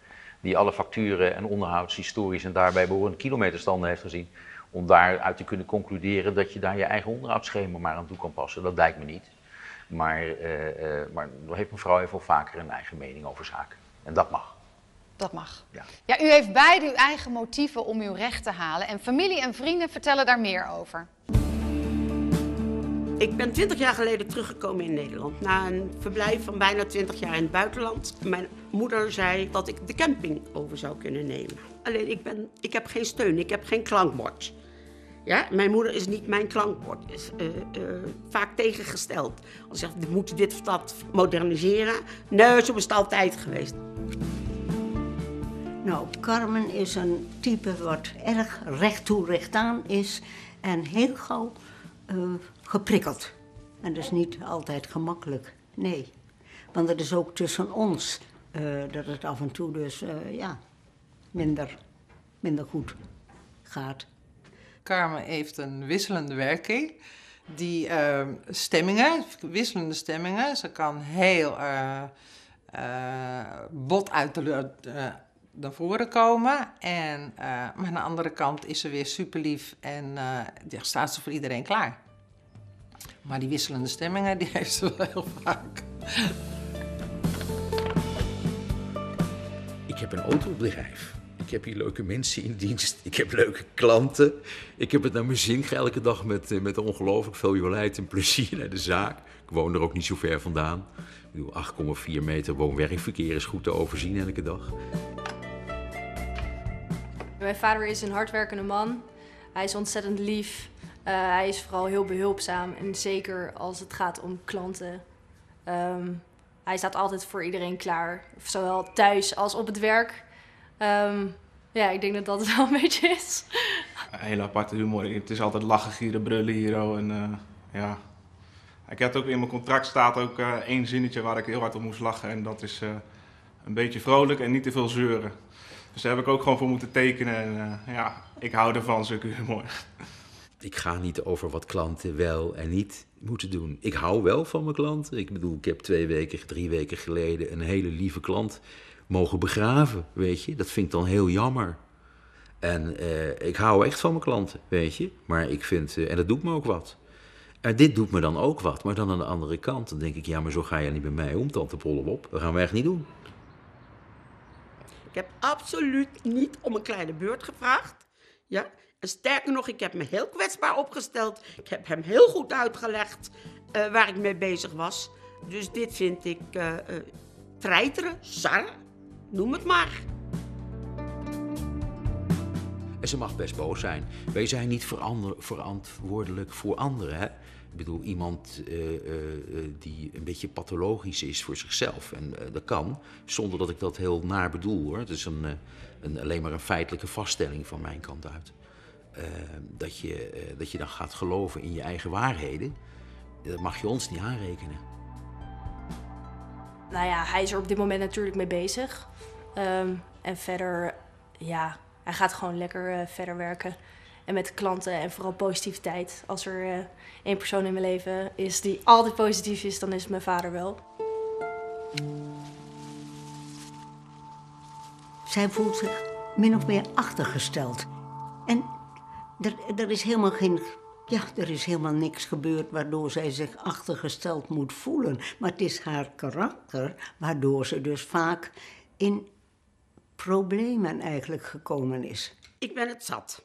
die alle facturen en onderhoudshistories en daarbij behorende kilometerstanden heeft gezien, om daaruit te kunnen concluderen dat je daar je eigen onderhoudsschema maar aan toe kan passen. Dat lijkt me niet. Maar, eh, eh, maar daar heeft mevrouw even vaker een eigen mening over zaken. En dat mag. Dat mag. Ja. Ja, u heeft beide uw eigen motieven om uw recht te halen. En familie en vrienden vertellen daar meer over. Ik ben 20 jaar geleden teruggekomen in Nederland. Na een verblijf van bijna 20 jaar in het buitenland. Mijn moeder zei dat ik de camping over zou kunnen nemen. Alleen ik, ben, ik heb geen steun, ik heb geen klankbord. Ja, mijn moeder is niet mijn klankbord. Is eh, eh, vaak tegengesteld. Als ze zegt, we moeten dit of dat moderniseren. Nee, zo is het altijd geweest. Nou, Carmen is een type wat erg recht toe recht aan is en heel gauw eh, geprikkeld. En dat is niet altijd gemakkelijk, nee. Want het is ook tussen ons eh, dat het af en toe dus eh, ja, minder, minder goed gaat. Carmen heeft een wisselende werking. Die eh, stemmingen, wisselende stemmingen. Ze kan heel bot uit de, naar voren komen. En, eh, maar aan de andere kant is ze weer super lief en ja, staat ze voor iedereen klaar. Maar die wisselende stemmingen, die heeft ze wel heel vaak. Ik heb een autobedrijf. Ik heb hier leuke mensen in dienst. Ik heb leuke klanten. Ik heb het naar mijn zin. Elke dag met, eh, met ongelooflijk veel jolijt en plezier naar de zaak. Ik woon er ook niet zo ver vandaan. Ik bedoel, 8,4 meter woon-werkverkeer is goed te overzien elke dag. Mijn vader is een hardwerkende man. Hij is ontzettend lief. Eh, hij is vooral heel behulpzaam. En zeker als het gaat om klanten. Ehm, hij staat altijd voor iedereen klaar. Zowel thuis als op het werk. Ehm, ja, ik denk dat dat het wel een beetje is. Een hele aparte humor. Het is altijd lachen, gieren, brullen hier. En, eh, ja. Ik heb ook in mijn contract staat ook eh, één zinnetje waar ik heel hard op moest lachen. En dat is een beetje vrolijk en niet te veel zeuren. Dus daar heb ik ook gewoon voor moeten tekenen. En eh, ja, ik hou ervan, zulke humor. Ik ga niet over wat klanten wel en niet moeten doen. Ik hou wel van mijn klanten. Ik bedoel, ik heb twee weken, drie weken geleden een hele lieve klant mogen begraven, weet je. Dat vind ik dan heel jammer. En eh, ik hou echt van mijn klanten, weet je. Maar ik vind, eh, en dat doet me ook wat. En dit doet me dan ook wat, maar dan aan de andere kant. Dan denk ik, ja, maar zo ga je niet bij mij om, tante Pollewop. Dat gaan we echt niet doen. Ik heb absoluut niet om een kleine beurt gevraagd. Ja? En sterker nog, ik heb me heel kwetsbaar opgesteld. Ik heb hem heel goed uitgelegd eh, waar ik mee bezig was. Dus dit vind ik eh eh, treiteren, sar, noem het maar. En ze mag best boos zijn. Wij zijn niet verantwoordelijk voor anderen. Hè? Ik bedoel, iemand eh, eh, eh, die een beetje pathologisch is voor zichzelf. En dat kan, zonder dat ik dat heel naar bedoel hoor. Het is een, een, alleen maar een feitelijke vaststelling van mijn kant uit. eh, dat, je, dat je dan gaat geloven in je eigen waarheden. Dat mag je ons niet aanrekenen. Nou ja, hij is er op dit moment natuurlijk mee bezig. Ehm, en verder, ja, hij gaat gewoon lekker eh, verder werken. En met klanten en vooral positiviteit. Als er eh, één persoon in mijn leven is die altijd positief is, dan is het mijn vader wel. Zij voelt zich min of meer achtergesteld. En er, er is helemaal geen. Ja, er is helemaal niks gebeurd waardoor zij zich achtergesteld moet voelen. Maar het is haar karakter waardoor ze dus vaak in problemen eigenlijk gekomen is. Ik ben het zat.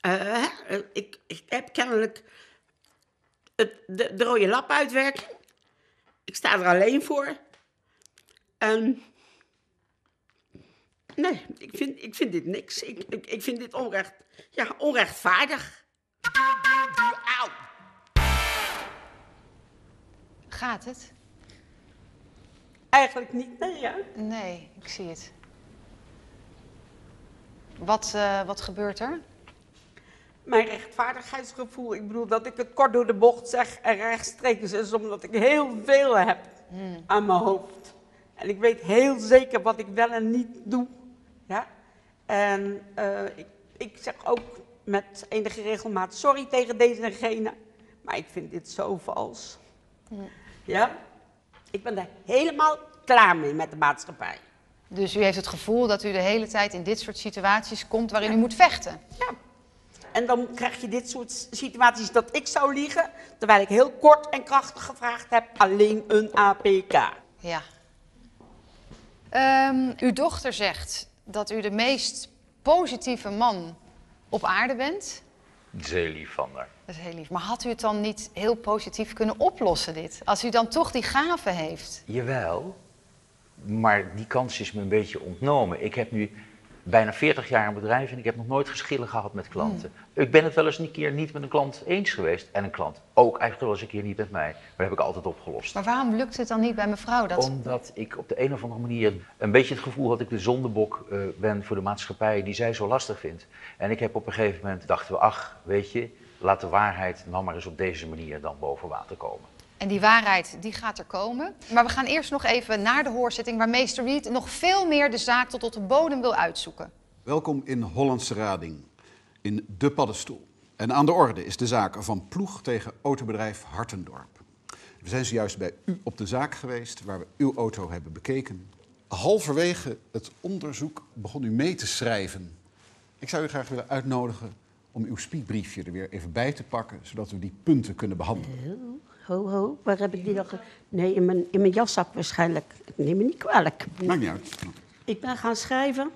Eh, eh, ik, ik heb kennelijk het, de, de rode lap uitwerken. Ik sta er alleen voor. En nee, ik vind, ik vind dit niks. Ik, ik, ik vind dit onrecht, ja, onrechtvaardig. Auw. Gaat het? Eigenlijk niet, nee, ja. Nee, ik zie het. Wat, eh, wat gebeurt er? Mijn rechtvaardigheidsgevoel, ik bedoel dat ik het kort door de bocht zeg en rechtstreeks is omdat ik heel veel heb aan mijn hoofd. En ik weet heel zeker wat ik wel en niet doe. Ja? En eh, ik, ik zeg ook met enige regelmaat sorry tegen deze en gene, maar ik vind dit zo vals. Ja? Ik ben er helemaal klaar mee met de maatschappij. Dus u heeft het gevoel dat u de hele tijd in dit soort situaties komt waarin u moet vechten. En dan krijg je dit soort situaties dat ik zou liegen, terwijl ik heel kort en krachtig gevraagd heb alleen een APK. Ja. Ehm, uw dochter zegt dat u de meest positieve man op aarde bent. Dat is heel lief van haar. Dat is heel lief. Maar had u het dan niet heel positief kunnen oplossen, dit? Als u dan toch die gave heeft. Jawel, maar die kans is me een beetje ontnomen. Ik heb nu bijna 40 jaar een bedrijf en ik heb nog nooit geschillen gehad met klanten. Ik ben het wel eens een keer niet met een klant eens geweest. En een klant ook eigenlijk wel eens een keer niet met mij. Maar dat heb ik altijd opgelost. Maar waarom lukt het dan niet bij mevrouw? Dat... Omdat ik op de een of andere manier een beetje het gevoel had dat ik de zondebok eh, ben voor de maatschappij die zij zo lastig vindt. En ik heb op een gegeven moment dachten we, ach, weet je, laat de waarheid nou maar eens op deze manier dan boven water komen. En die waarheid, die gaat er komen. Maar we gaan eerst nog even naar de hoorzitting waar meester Reed nog veel meer de zaak tot op de bodem wil uitzoeken. Welkom in Hollandse Rading, in De Paddenstoel. En aan de orde is de zaak van Ploeg tegen autobedrijf Hartendorp. We zijn zojuist bij u op de zaak geweest, waar we uw auto hebben bekeken. Halverwege het onderzoek begon u mee te schrijven. Ik zou u graag willen uitnodigen om uw speedbriefje er weer even bij te pakken, zodat we die punten kunnen behandelen. Ho, ho, waar heb ik die dan? Nee, in mijn, in mijn jaszak waarschijnlijk. Neem me niet kwalijk. Maakt niet uit. Ik ben gaan schrijven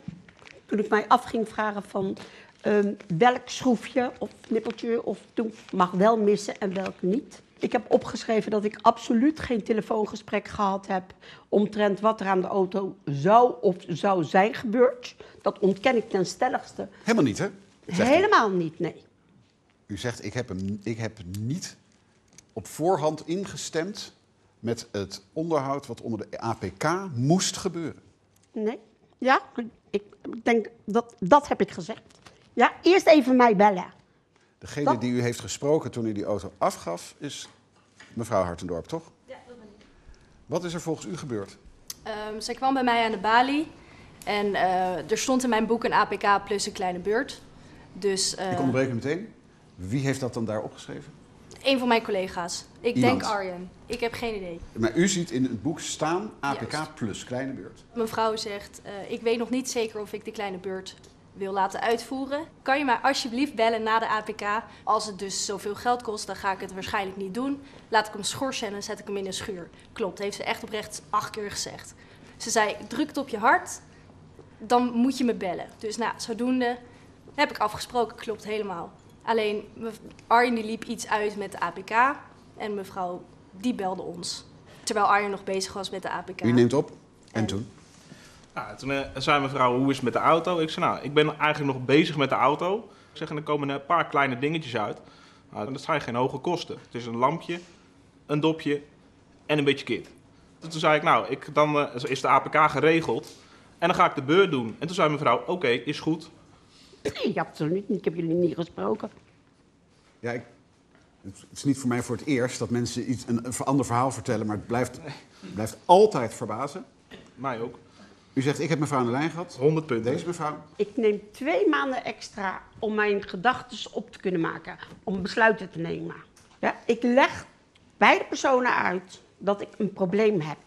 toen ik mij af ging vragen van ehm, welk schroefje of nippeltje of toen mag wel missen en welk niet. Ik heb opgeschreven dat ik absoluut geen telefoongesprek gehad heb omtrent wat er aan de auto zou of zou zijn gebeurd. Dat ontken ik ten stelligste. Helemaal niet, hè? U. Helemaal niet, nee. U zegt, ik heb, hem, ik heb niet op voorhand ingestemd met het onderhoud wat onder de APK moest gebeuren. Nee. Ja, ik, ik denk dat dat heb ik gezegd. Ja, eerst even mij bellen. Degene Dat- die u heeft gesproken toen u die auto afgaf, is mevrouw Hartendorp, toch? Ja, dat ben ik. Wat is er volgens u gebeurd? Ehm, zij kwam bij mij aan de balie en eh, er stond in mijn boek een APK plus een kleine beurt. Dus eh, Ik onderbreek u meteen. Wie heeft dat dan daar opgeschreven? Een van mijn collega's. Ik Iemand. denk Arjen. Ik heb geen idee. Maar u ziet in het boek staan APK Juist. plus kleine beurt. Mevrouw zegt, eh, ik weet nog niet zeker of ik de kleine beurt wil laten uitvoeren. Kan je mij alsjeblieft bellen na de APK? Als het dus zoveel geld kost, dan ga ik het waarschijnlijk niet doen. Laat ik hem schorsen en dan zet ik hem in een schuur. Klopt, heeft ze echt oprecht acht keer gezegd. Ze zei, druk het op je hart, dan moet je me bellen. Dus nou, zodoende heb ik afgesproken, klopt helemaal. Alleen, Arjen die liep iets uit met de APK en mevrouw die belde ons. Terwijl Arjen nog bezig was met de APK. U neemt op. En toen? Nou, toen eh, zei mevrouw, hoe is het met de auto? Ik zei, nou, ik ben eigenlijk nog bezig met de auto. Ik zeg, en er komen een paar kleine dingetjes uit. Nou, dat zijn geen hoge kosten. Het is een lampje, een dopje en een beetje kit. Toen zei ik, nou, ik, dan eh, is de APK geregeld en dan ga ik de beurt doen. En toen zei mevrouw, oké, is goed. Nee, absoluut niet. Ik heb jullie niet gesproken. Ja, ik, het is niet voor mij voor het eerst dat mensen iets, een, een ander verhaal vertellen, maar het blijft, blijft altijd verbazen. Mij ook. U zegt, ik heb mevrouw aan de lijn gehad. 100 punten. Deze mevrouw. Ik neem twee maanden extra om mijn gedachten op te kunnen maken, om besluiten te nemen. Ja, ik leg beide personen uit dat ik een probleem heb.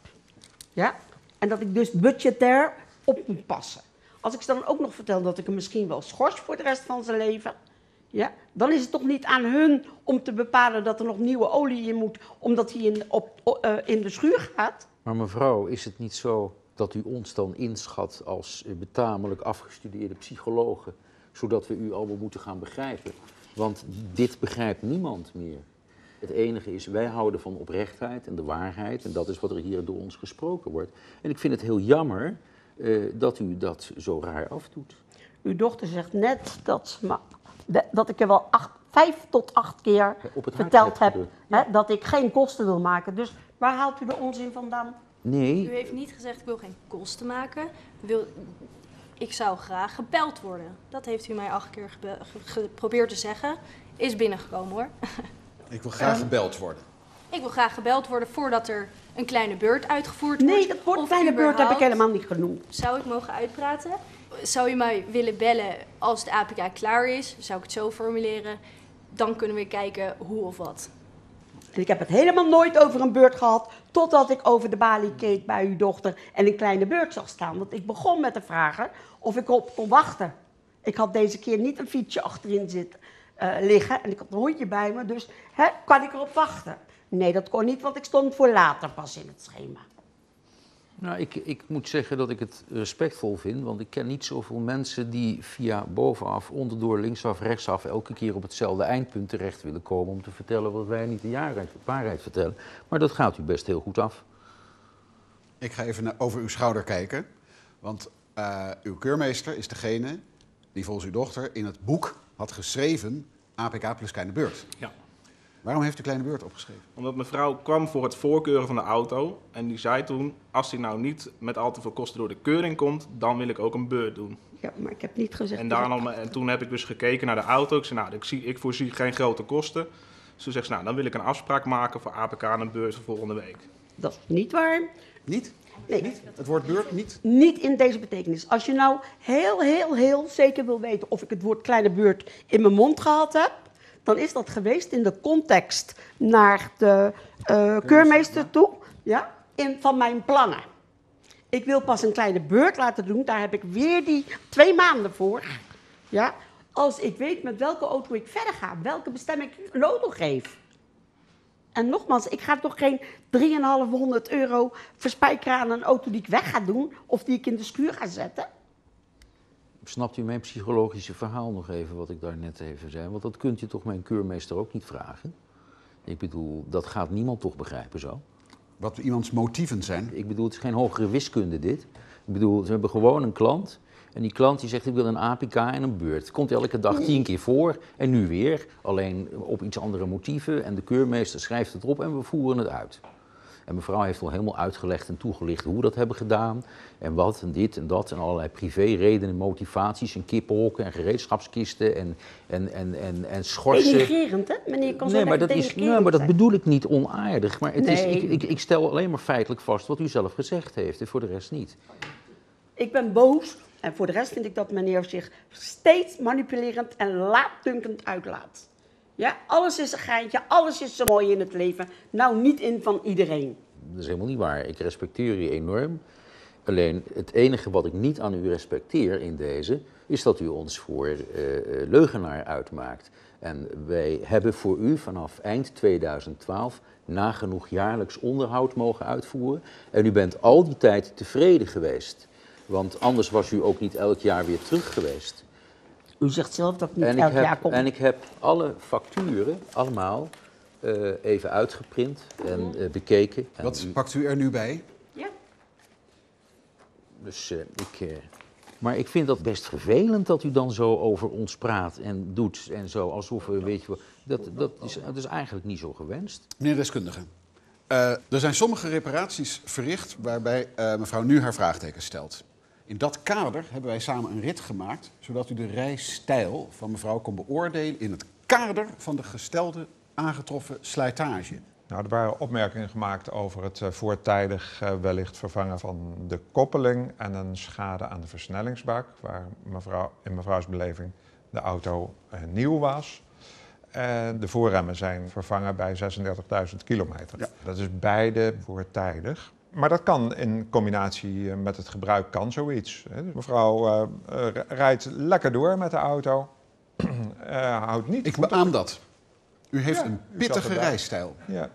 Ja? En dat ik dus budgetair op moet passen. Als ik ze dan ook nog vertel dat ik hem misschien wel schors voor de rest van zijn leven, ja, dan is het toch niet aan hun om te bepalen dat er nog nieuwe olie in moet, omdat hij in, op, eh, in de schuur gaat. Maar mevrouw, is het niet zo dat u ons dan inschat als betamelijk afgestudeerde psychologen, zodat we u allemaal moeten gaan begrijpen? Want dit begrijpt niemand meer. Het enige is, wij houden van oprechtheid en de waarheid, en dat is wat er hier door ons gesproken wordt. En ik vind het heel jammer eh, dat u dat zo raar afdoet. Uw dochter zegt net dat, ze dat ik er wel acht, vijf tot acht keer op het hart verteld heb hè, dat ik geen kosten wil maken. Dus waar haalt u de onzin vandaan? Nee, U heeft niet gezegd, ik wil geen kosten maken. Wil, ik zou graag gebeld worden. Dat heeft u mij acht keer gebe- geprobeerd te zeggen. Is binnengekomen hoor. Ik wil graag gebeld worden. Ik wil graag gebeld worden voordat er een kleine beurt uitgevoerd wordt. Nee, dat woord kleine beurt heb ik helemaal niet genoemd. Zou ik mogen uitpraten? Zou u mij willen bellen als de APK klaar is? Zou ik het zo formuleren? Dan kunnen we kijken hoe of wat. En ik heb het helemaal nooit over een beurt gehad, totdat ik over de balie keek bij uw dochter en een kleine beurt zag staan. Want ik begon met te vragen of ik op kon wachten. Ik had deze keer niet een fietsje achterin zitten, eh, liggen en ik had een hondje bij me, dus hè, kan ik erop wachten? Nee, dat kon niet, want ik stond voor later pas in het schema. Nou, ik, ik moet zeggen dat ik het respectvol vind, want ik ken niet zoveel mensen die via bovenaf, onderdoor, linksaf, rechtsaf elke keer op hetzelfde eindpunt terecht willen komen om te vertellen wat wij niet de jaarheid- waarheid vertellen. Maar dat gaat u best heel goed af. Ik ga even naar- over uw schouder kijken. Want eh, uw keurmeester is degene die volgens uw dochter in het boek had geschreven APK plus kleine beurt. Ja. Waarom heeft u kleine beurt opgeschreven? Omdat mevrouw kwam voor het voorkeuren van de auto. En die zei toen, als hij nou niet met al te veel kosten door de keuring komt, dan wil ik ook een beurt doen. Ja, maar ik heb niet gezegd... En, daarom, en toen heb ik dus gekeken naar de auto. Ik zei, nou, ik, zie, ik voorzie geen grote kosten. Dus toen zegt ze, nou, dan wil ik een afspraak maken voor APK en een beurt voor volgende week. Dat is niet waar. Niet? Nee. Het woord beurt niet? Niet in deze betekenis. Als je nou heel, heel, heel zeker wil weten of ik het woord kleine beurt in mijn mond gehad heb, dan is dat geweest in de context naar de eh, keurmeester toe, ja, in, van mijn plannen. Ik wil pas een kleine beurt laten doen, daar heb ik weer die twee maanden voor. Ja, als ik weet met welke auto ik verder ga, welke bestemming ik een auto geef. En nogmaals, ik ga toch geen 3,500 euro verspijkeren aan een auto die ik weg ga doen of die ik in de schuur ga zetten. Snapt u mijn psychologische verhaal nog even, wat ik daar net even zei? Want dat kunt u toch mijn keurmeester ook niet vragen? Ik bedoel, dat gaat niemand toch begrijpen zo? Wat iemands motieven zijn? Ik bedoel, het is geen hogere wiskunde dit. Ik bedoel, ze hebben gewoon een klant. En die klant die zegt, ik wil een APK en een beurt. Komt elke dag tien keer voor en nu weer. Alleen op iets andere motieven. En de keurmeester schrijft het op en we voeren het uit. En mevrouw heeft al helemaal uitgelegd en toegelicht hoe we dat hebben gedaan. En wat en dit en dat. En allerlei privéredenen, motivaties en kippenhokken en gereedschapskisten en, en, en, en, en schorsen. Denigrerend, hè? Meneer zo Nee, maar dat, is, nee, maar dat bedoel ik niet onaardig. Maar het is, Nee. ik, ik, ik stel alleen maar feitelijk vast wat u zelf gezegd heeft en voor de rest niet. Ik ben boos en voor de rest vind ik dat meneer zich steeds manipulerend en laatdunkend uitlaat. Ja, alles is een geintje, alles is zo mooi in het leven. Nou, niet in van iedereen. Dat is helemaal niet waar. Ik respecteer u enorm. Alleen het enige wat ik niet aan u respecteer in deze, is dat u ons voor eh, eh, leugenaar uitmaakt. En wij hebben voor u vanaf eind 2012 nagenoeg jaarlijks onderhoud mogen uitvoeren. En u bent al die tijd tevreden geweest. Want anders was u ook niet elk jaar weer terug geweest. U zegt zelf dat ik niet En ik, elk jaar heb, kom. en ik heb alle facturen, allemaal, eh, even uitgeprint en eh, bekeken. En Wat pakt u er nu bij? dus eh, ik. eh, maar ik vind dat best vervelend dat u dan zo over ons praat en doet en zo, alsof we, weet je wel. Dat, dat, is, dat is eigenlijk niet zo gewenst. Meneer deskundige, eh, er zijn sommige reparaties verricht waarbij eh, mevrouw nu haar vraagtekens stelt. In dat kader hebben wij samen een rit gemaakt, zodat u de rijstijl van mevrouw kon beoordelen in het kader van de gestelde aangetroffen slijtage. Nou, er waren opmerkingen gemaakt over het eh, voortijdig eh, wellicht vervangen van de koppeling en een schade aan de versnellingsbak, waar mevrouw, in mevrouws beleving de auto eh, nieuw was. En de voorremmen zijn vervangen bij 36.000 kilometer. Dat is beide voortijdig. Maar dat kan in combinatie eh, met het gebruik kan zoiets. hè. Dus mevrouw eh, eh, rijdt lekker door met de auto. Eh, houdt niet Ik beaam dat. U heeft Ja, een pittige rijstijl. Ja.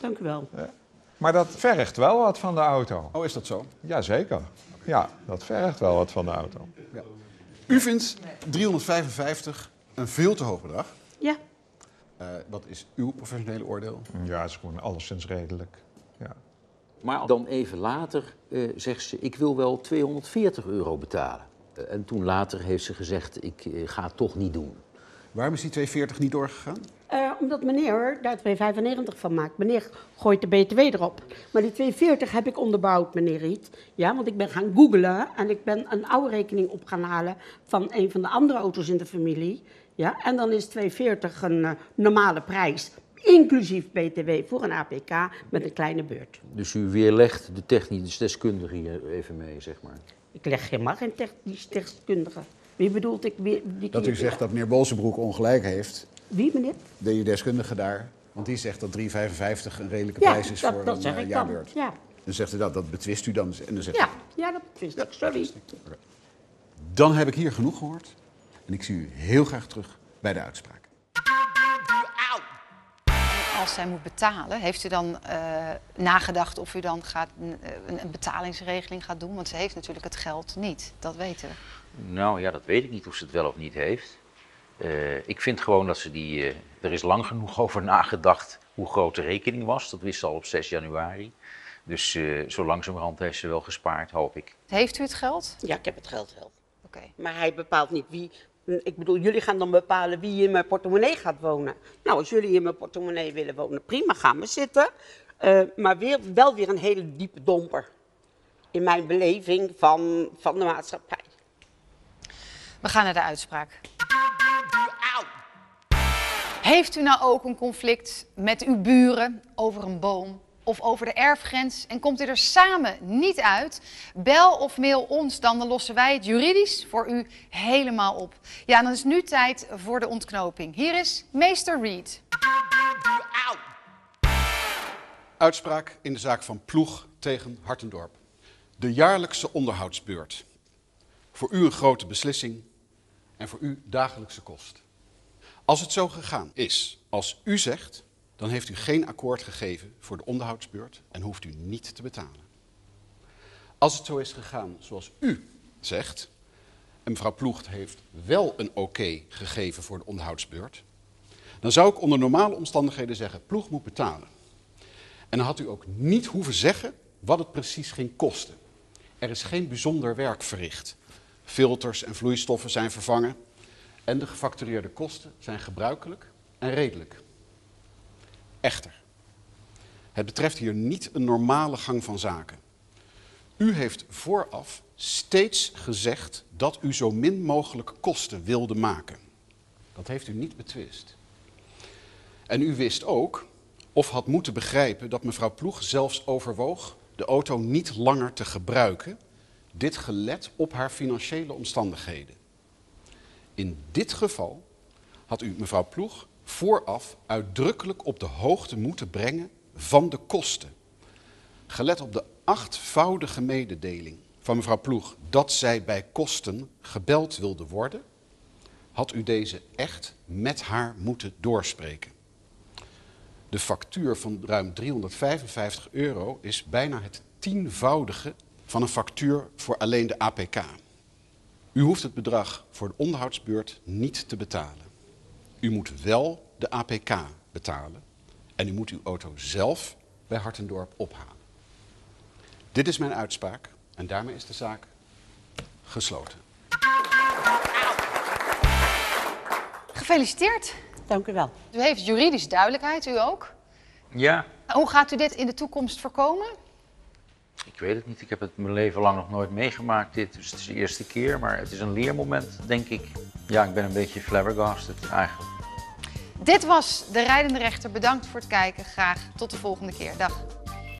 Dank u wel. Maar dat vergt wel wat van de auto. Oh, is dat zo? Jazeker. Ja, dat vergt wel wat van de auto. U vindt 355 een veel te hoog bedrag. Ja. Eh, wat is uw professionele oordeel? Ja, het is gewoon alleszins redelijk. Maar dan even later eh, zegt ze, ik wil wel 240 euro betalen. Eh, en toen later heeft ze gezegd, ik eh, ga het toch niet doen. Waarom is die 240 niet doorgegaan? Eh, omdat meneer daar 2,95 van maakt. Meneer gooit de BTW erop. Maar die 2,40 heb ik onderbouwd, meneer Riet. Ja, want ik ben gaan googlen en ik ben een oude rekening op gaan halen van een van de andere auto's in de familie. Ja, en dan is 2,40 een normale prijs, inclusief BTW voor een APK met een kleine beurt. Dus u weerlegt de technisch deskundige hier even mee, zeg maar. Ik leg helemaal geen technisch deskundige. Wie bedoelt ik? Wie, die Dat u zegt dat meneer Bolsenbroek ongelijk heeft, Wie, meneer? de deskundige daar. Want die zegt dat 3,55 een redelijke Ja, prijs is dat- voor dat een zeg eh, ik dan. jaarbeurt. Ja. Dan zegt u dat, dat betwist u dan. En dan zegt Ja, u, ja, dat wist ik. Sorry. dan heb ik hier genoeg gehoord. En ik zie u heel graag terug bij de uitspraak. Als zij moet betalen, heeft u dan eh, nagedacht of u dan gaat, eh, een, een betalingsregeling gaat doen? Want ze heeft natuurlijk het geld niet, dat weten we. Nou ja, dat weet ik niet of ze het wel of niet heeft. Eh, ik vind gewoon dat ze die. er is lang genoeg over nagedacht hoe groot de rekening was. Dat wist ze al op 6 januari. Dus eh, zo langzamerhand heeft ze wel gespaard, hoop ik. Heeft u het geld? Ja, ik heb het geld wel. Oké. Maar hij bepaalt niet wie. Ik bedoel, jullie gaan dan bepalen wie in mijn portemonnee gaat wonen. Nou, als jullie in mijn portemonnee willen wonen, prima, gaan we zitten. Eh, maar weer, wel weer een hele diepe domper. In mijn beleving van, van de maatschappij. We gaan naar de uitspraak. Heeft u nou ook een conflict met uw buren over een boom of over de erfgrens en komt u er samen niet uit? Bel of mail ons dan, lossen wij het juridisch voor u helemaal op. Ja, dan is nu tijd voor de ontknoping. Hier is meester Reed. Uitspraak in de zaak van Ploeg tegen Hartendorp. De jaarlijkse onderhoudsbeurt. Voor u een grote beslissing en voor u dagelijkse kost. Als het zo gegaan is als u zegt, dan heeft u geen akkoord gegeven voor de onderhoudsbeurt en hoeft u niet te betalen. Als het zo is gegaan zoals u zegt, en mevrouw Ploegt heeft wel een oké gegeven voor de onderhoudsbeurt, dan zou ik onder normale omstandigheden zeggen, Ploeg moet betalen. En dan had u ook niet hoeven zeggen wat het precies ging kosten. Er is geen bijzonder werk verricht. Filters en vloeistoffen zijn vervangen en de gefactureerde kosten zijn gebruikelijk en redelijk. Echter, het betreft hier niet een normale gang van zaken. U heeft vooraf steeds gezegd dat u zo min mogelijk kosten wilde maken. Dat heeft u niet betwist. En u wist ook, of had moeten begrijpen, dat mevrouw Ploeg zelfs overwoog de auto niet langer te gebruiken, dit gelet op haar financiële omstandigheden. In dit geval had u mevrouw Ploeg vooraf uitdrukkelijk op de hoogte moeten brengen van de kosten. Gelet op de achtvoudige mededeling van mevrouw Ploeg dat zij bij kosten gebeld wilde worden, had u deze echt met haar moeten doorspreken. De factuur van ruim 355 euro is bijna het tienvoudige van een factuur voor alleen de APK. U hoeft het bedrag voor de onderhoudsbeurt niet te betalen. U moet wel de APK betalen en u moet uw auto zelf bij Hartendorp ophalen. Dit is mijn uitspraak en daarmee is de zaak gesloten. Gefeliciteerd. Dank u wel. U heeft juridisch duidelijkheid, u ook. Ja, Hoe gaat u dit in de toekomst voorkomen? Ik weet het niet. Ik heb het mijn leven lang nog nooit meegemaakt dit. Dus het is de eerste keer. Maar het is een leermoment, denk ik. Ja, ik ben een beetje flabbergasted eigenlijk. Dit was De Rijdende Rechter. Bedankt voor het kijken. Graag tot de volgende keer. Dag.